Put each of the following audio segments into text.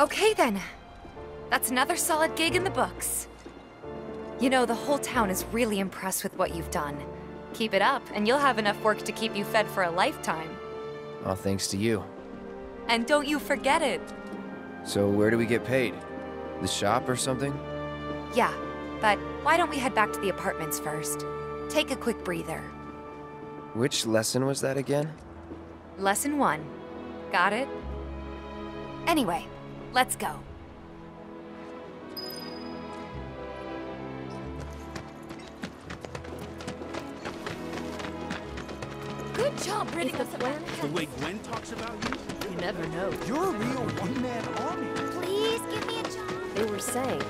Okay then. That's another solid gig in the books. You know, the whole town is really impressed with what you've done. Keep it up, and you'll have enough work to keep you fed for a lifetime. All thanks to you. And don't you forget it. So where do we get paid? The shop or something? Yeah, but why don't we head back to the apartments first? Take a quick breather. Which lesson was that again? Lesson one. Got it? Anyway, let's go. Good job ridding us the of that The way Gwen talks about you? You never know. You're a real one-man army. Please give me a job. They were saying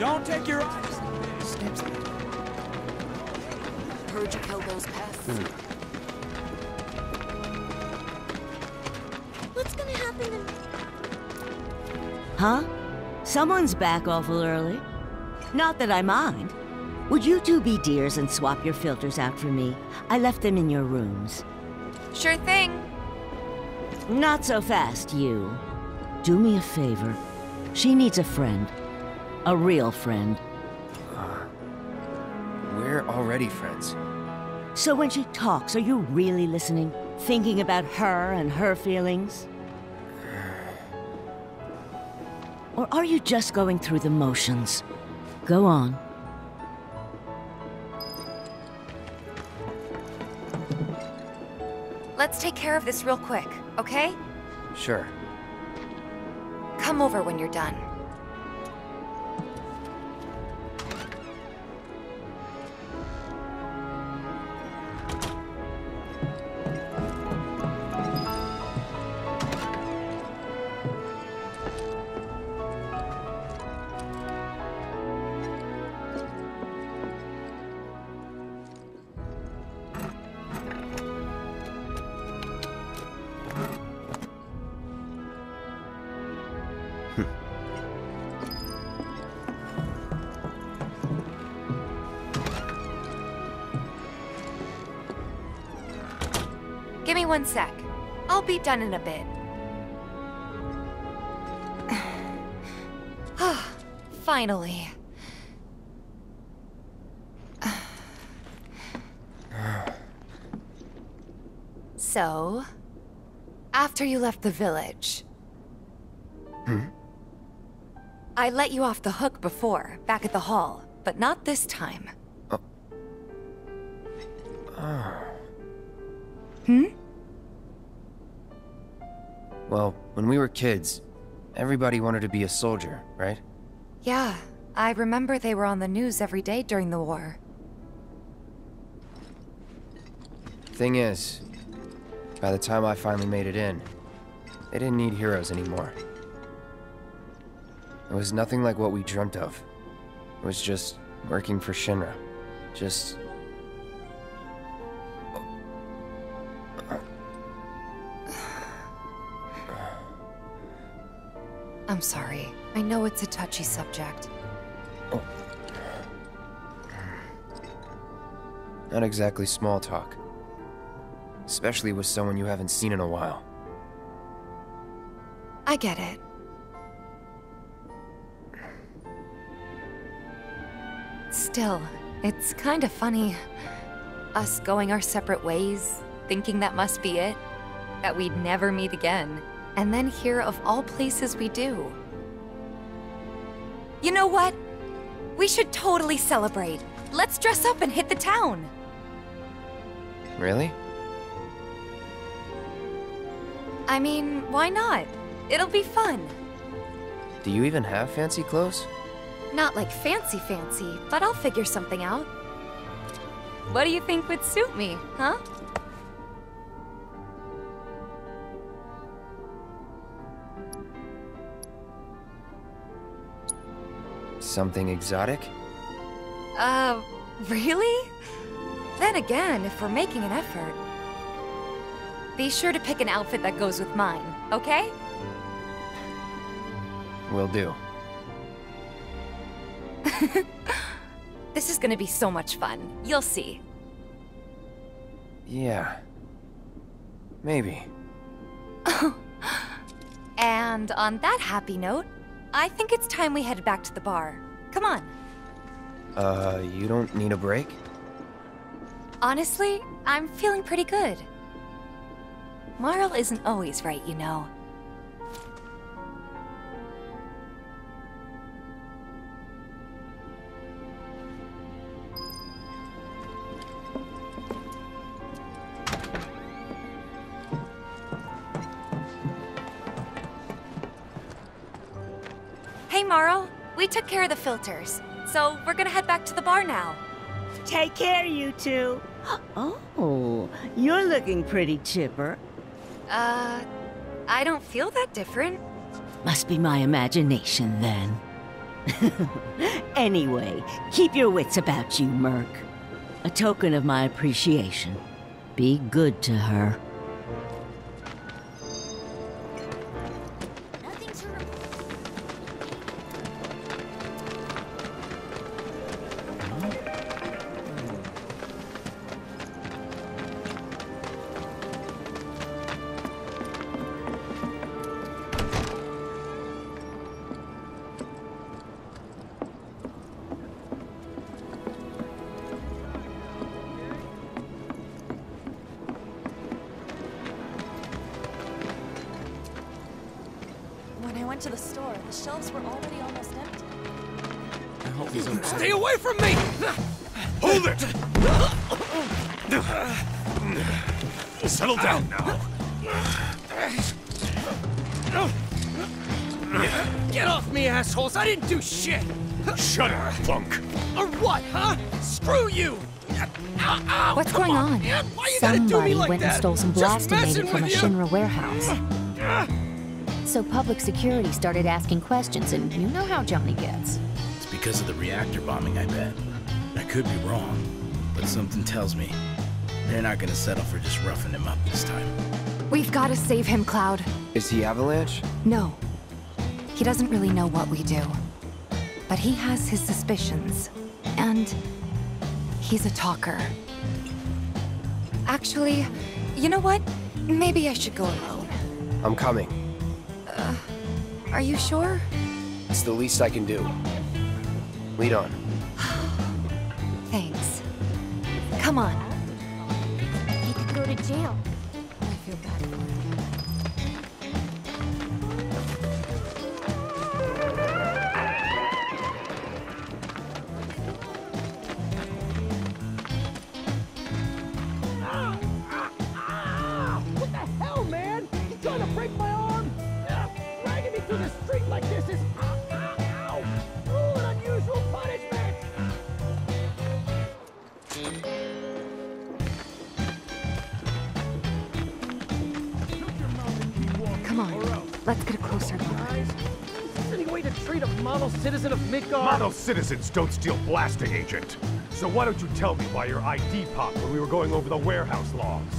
Don't take your eyes. Heard you killed those pests. What's Huh? Someone's back awful early. Not that I mind. Would you two be dears and swap your filters out for me? I left them in your rooms. Sure thing. Not so fast, you. Do me a favor. She needs a friend. A real friend. We're already friends. So when she talks, are you really listening? Thinking about her and her feelings? Or are you just going through the motions? Go on. Let's take care of this real quick, okay? Sure. Come over when you're done. One sec. I'll be done in a bit. Finally. so, after you left the village, Hmm? I let you off the hook before, back at the hall, but not this time. Hmm? Well, when we were kids, everybody wanted to be a soldier, right? Yeah, I remember they were on the news every day during the war. Thing is, by the time I finally made it in, they didn't need heroes anymore. It was nothing like what we dreamt of. It was just working for Shinra. Just... I'm sorry. I know it's a touchy subject. Oh. Not exactly small talk. Especially with someone you haven't seen in a while. I get it. Still, it's kind of funny. Us going our separate ways, thinking that must be it, that we'd never meet again, and then here of all places we do. You know what? We should totally celebrate. Let's dress up and hit the town. Really? I mean, why not? It'll be fun. Do you even have fancy clothes? Not like fancy fancy, but I'll figure something out. What do you think would suit me, huh? Something exotic? Uh, really? Then again, if we're making an effort, be sure to pick an outfit that goes with mine, okay? Will do. This is gonna be so much fun. You'll see. Yeah. Maybe. And on that happy note, I think it's time we headed back to the bar. Come on. Uh, you don't need a break? Honestly, I'm feeling pretty good. Marle isn't always right, you know. Took care of the filters, so we're gonna head back to the bar now. Take care, you two. Oh, you're looking pretty chipper. Uh, I don't feel that different. Must be my imagination then. anyway, keep your wits about you, Merc. A token of my appreciation. Be good to her. Settle down now. Get off me, assholes! I didn't do shit! Shut up, punk. Or what, huh? Screw you! Ow, ow, What's come going on, on? man. Why you gotta do me Somebody like went and stole some Just blasting messing from a you. Shinra warehouse. So public security started asking questions, and you know how Johnny gets. It's because of the reactor bombing, I bet. I could be wrong, but something tells me they're not gonna settle for just roughing him up this time. We've got to save him, Cloud. Is he Avalanche? No. He doesn't really know what we do. But he has his suspicions. And he's a talker. Actually, you know what? Maybe I should go alone. I'm coming. Uh, are you sure? It's the least I can do. Lead on. Thanks. Come on. Go to jail. Midgar? Citizens don't steal blasting agent. So why don't you tell me why your ID popped when we were going over the warehouse logs?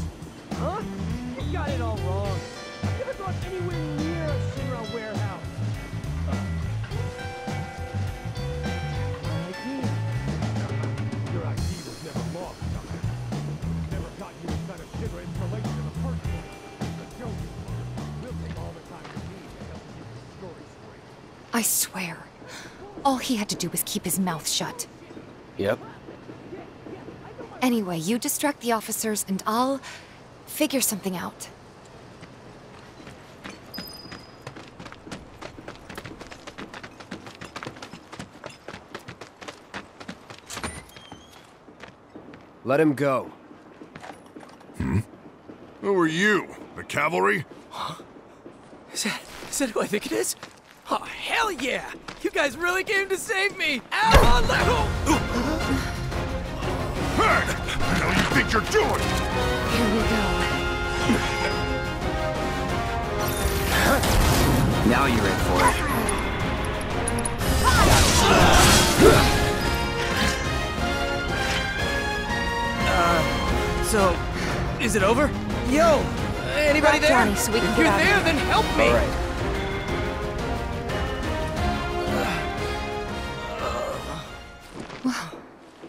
Huh? You got it all wrong. I've never gone anywhere near a Shinra warehouse. My ID. Your ID was never lost, Doctor. Never got you any kind of Shinra information in the first place. But don't you worry. We'll take all the time you need to help you get the story straight. I swear. All he had to do was keep his mouth shut. Yep. Anyway, you distract the officers and I'll figure something out. Let him go. Hmm? Who are you? The cavalry? Is that, is that who I think it is? Oh, hell yeah! You guys really came to save me! Ow, Alejo! Hey! What the hell you think you're doing? Here we go. Now you're in for it. Uh, so, is it over? Yo! Anybody Grab there? Johnny so we can if get you're out of there, here. then help me! All right.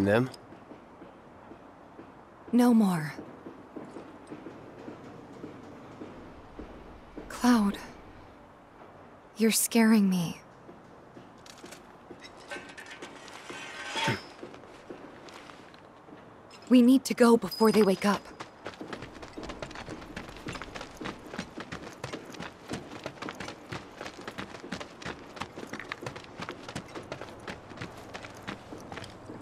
And them? No more. Cloud. You're scaring me. We need to go before they wake up.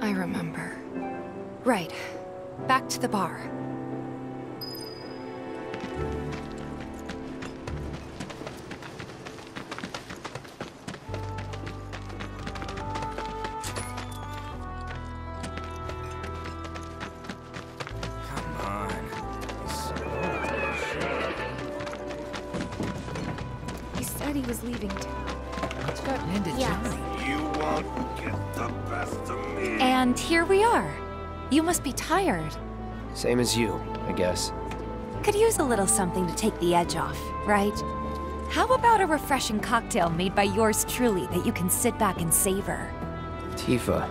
I remember. Right. Back to the bar. Come on. He said he was leaving town. What's gotten into Yes. Johnny? You won't get the best of me. And here we are. You must be tired. Same as you, I guess. Could use a little something to take the edge off, right? How about a refreshing cocktail made by yours truly that you can sit back and savor? Tifa,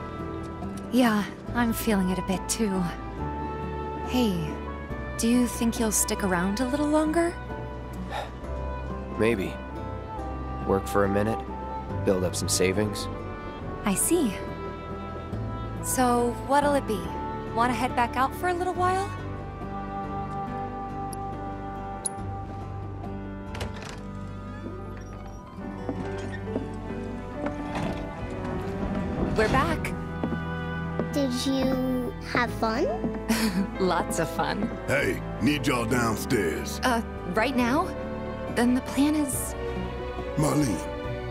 Yeah, I'm feeling it a bit too. Hey, do you think you'll stick around a little longer? maybe. Work for a minute, build up some savings. I see. So, what'll it be? Want to head back out for a little while? We're back. Did you have fun? Lots of fun. Hey, need y'all downstairs. Uh, right now? Then the plan is. Marlene,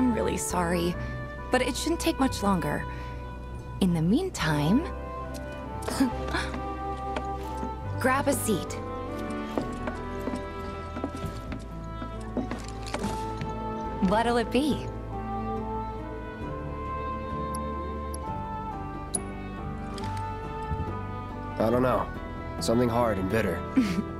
I'm really sorry, but it shouldn't take much longer. In the meantime... grab a seat. What'll it be? I don't know. Something hard and bitter.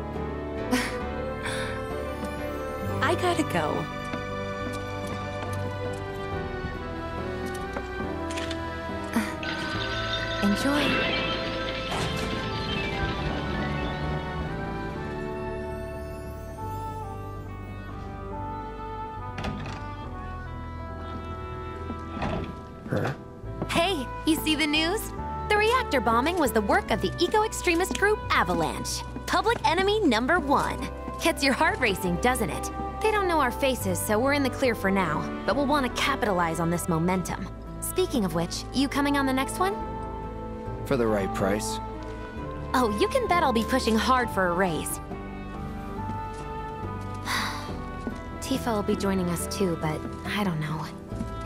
Gotta go. Uh, enjoy. Huh? Hey, you see the news? The reactor bombing was the work of the eco-extremist group Avalanche. Public enemy number one. Gets your heart racing, doesn't it? They don't know our faces, so we're in the clear for now. But we'll want to capitalize on this momentum. Speaking of which, you coming on the next one? For the right price. Oh, you can bet I'll be pushing hard for a raise. Tifa will be joining us too, but I don't know.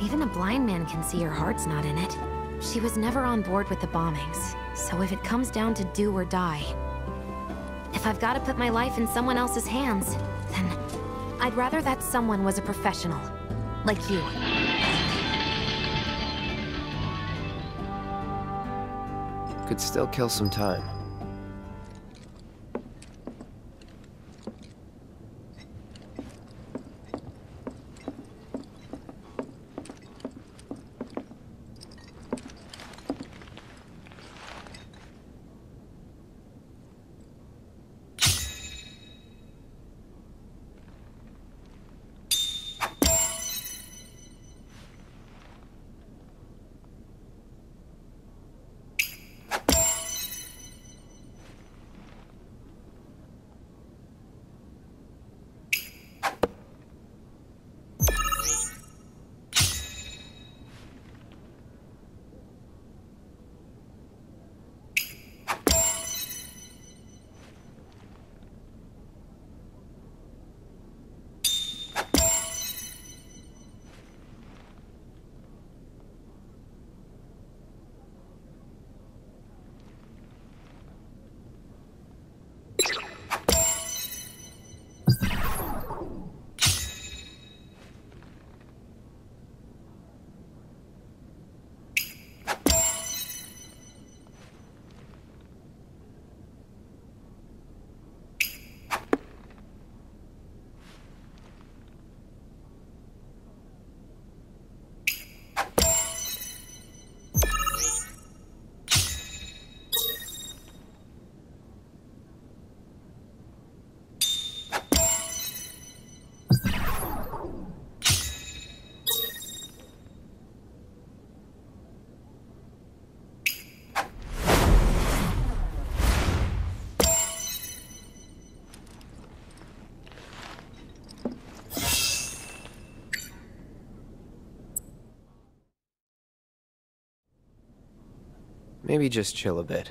Even a blind man can see her heart's not in it. She was never on board with the bombings, so if it comes down to do or die... If I've got to put my life in someone else's hands, I'd rather that someone was a professional. Like you. Could still kill some time. Maybe just chill a bit.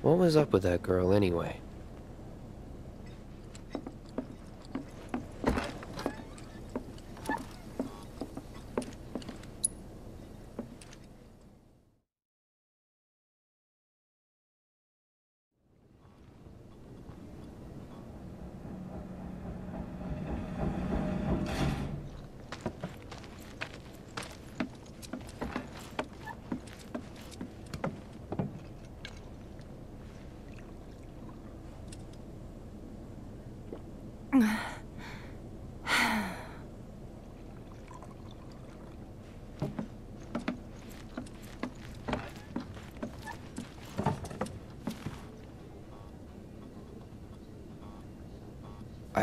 What was up with that girl anyway? I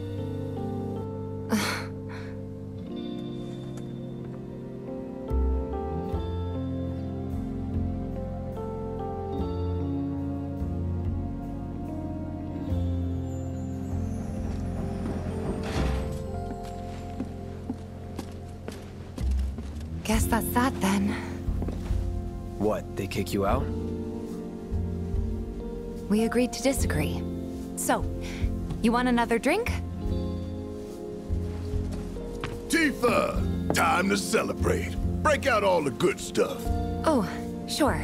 Guess that's that then. What, they kick you out? We agreed to disagree. So, you want another drink? Tifa! Time to celebrate. Break out all the good stuff. Oh, sure.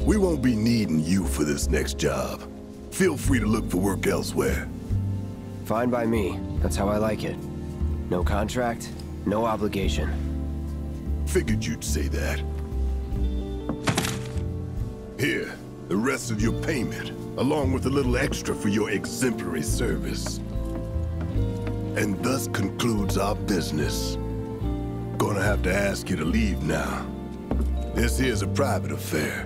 We won't be needing you for this next job. Feel free to look for work elsewhere. Fine by me. That's how I like it. No contract, no obligation. Figured you'd say that. Here, the rest of your payment, along with a little extra for your exemplary service. And thus concludes our business. Gonna have to ask you to leave now. This here's a private affair.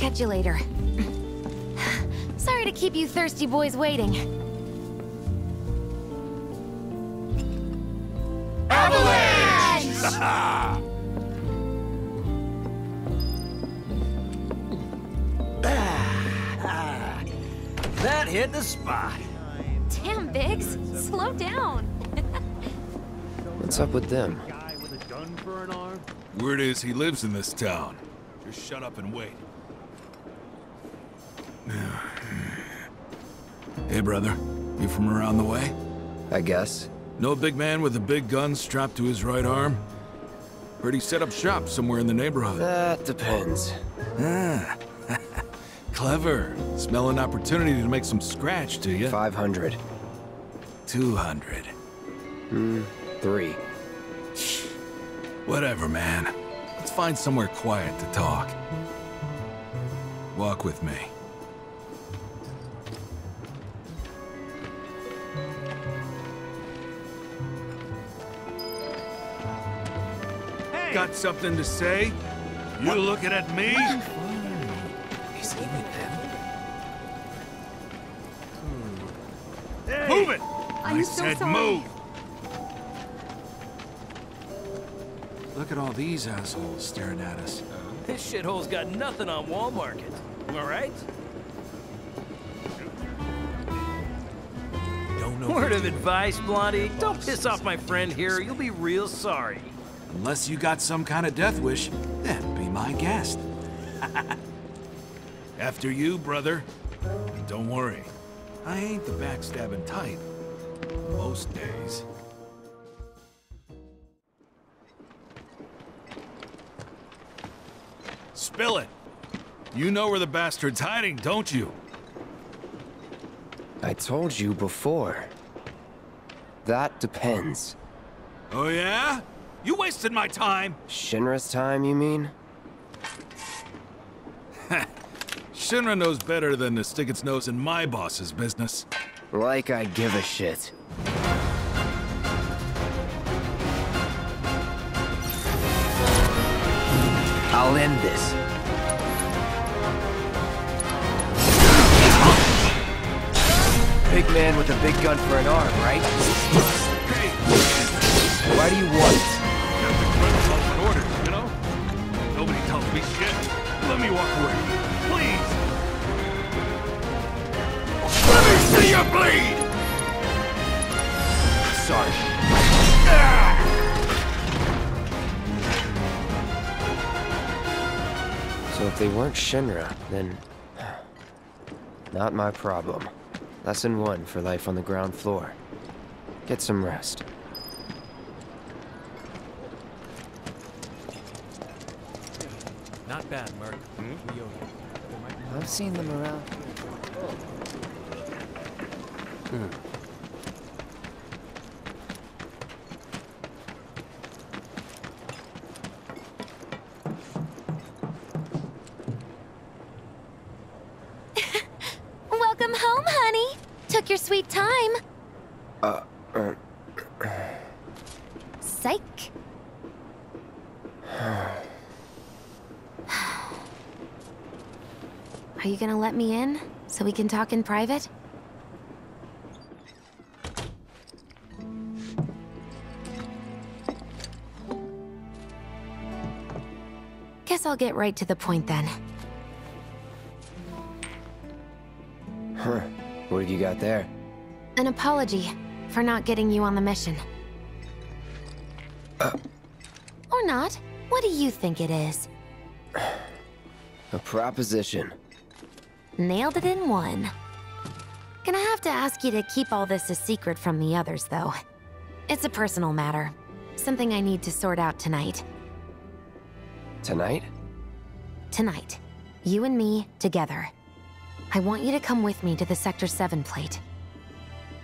I'll catch you later. Sorry to keep you thirsty boys waiting. Avalanche! That hit the spot. Damn, Biggs. Slow down. What's up with them? Word is he lives in this town. Just shut up and wait. Hey, brother. You from around the way? I guess. No big man with a big gun strapped to his right arm? Heard he set up shop somewhere in the neighborhood. That depends. Ah. Clever. Smell an opportunity to make some scratch, do you? 500. 200. Hmm, three. Whatever, man. Let's find somewhere quiet to talk. Walk with me. Got something to say? You looking at me? Is he with them? Hmm. Move it! I'm I so said sorry. move! Look at all these assholes staring at us. This shithole's got nothing on Wall Market. Alright? Word of advice, Blondie. Don't piss off my friend here. You'll be real sorry. Unless you got some kind of death wish, then be my guest. After you, brother. And don't worry, I ain't the backstabbing type. Most days. Spill it! You know where the bastard's hiding, don't you? I told you before. That depends. Oh yeah? You wasted my time! Shinra's time, you mean? Shinra knows better than to stick its nose in my boss's business. Like I give a shit. I'll end this. Big man with a big gun for an arm, right? Why do you want? An Shit. Let me walk away. Please! Let me see you bleed! Sorry. So if they weren't Shinra, then... Not my problem. Lesson one for life on the ground floor. Get some rest. Bad, Merc. Hmm? We owe you. I've seen them around. Welcome gonna let me in? So we can talk in private? Guess I'll get right to the point then. Huh. What have you got there? An apology for not getting you on the mission. Uh. Or not. What do you think it is? A proposition. Nailed it in one. Gonna have to ask you to keep all this a secret from the others, though. It's a personal matter. Something I need to sort out tonight. Tonight? Tonight. You and me, together. I want you to come with me to the Sector 7 plate.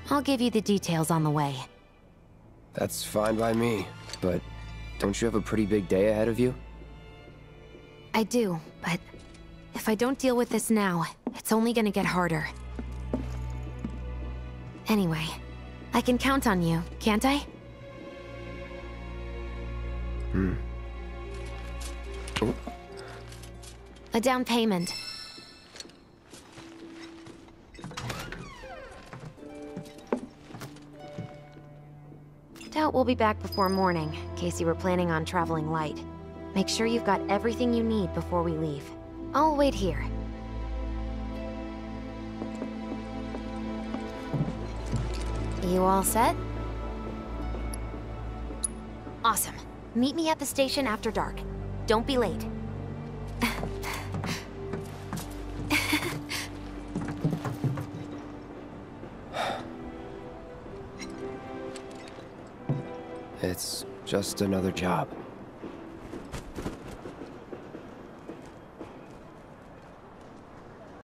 I'll give you the details on the way. That's fine by me, but don't you have a pretty big day ahead of you? I do, but if I don't deal with this now, it's only gonna get harder. Anyway, I can count on you, can't I? Hmm. A down payment. Doubt we'll be back before morning, in case you were planning on traveling light. Make sure you've got everything you need before we leave. I'll wait here. You all set? Awesome. Meet me at the station after dark. Don't be late. It's just another job.